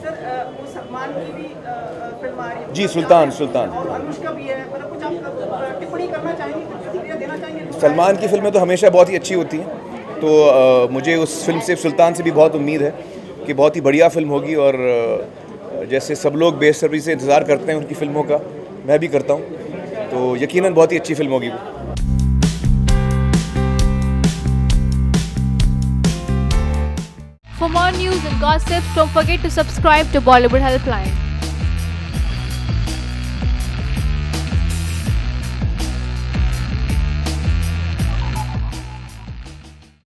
Sir वो सलमान की भी फ़िल्म आ रही है। जी, सुल्तान, सुल्तान। और अनुष्का भी है। मतलब कुछ आप टिप्पणी करना चाहेंगे देना चाहेंगे? सलमान की फ़िल्में तो हमेशा बहुत ही अच्छी होती हैं। तो अ, मुझे उस फ़िल्म से सुल्तान से भी बहुत उम्मीद है कि बहुत ही बढ़िया फ़िल्म होगी और जैसे सब लोग बेसब्री से इंतज़ार करते हैं उनकी फ़िल्मों का मैं भी करता हूँ। तो यकीनन बहुत ही अच्छी फ़िल्म होगी For more news and gossip, don't forget to subscribe to Bollywood Helpline.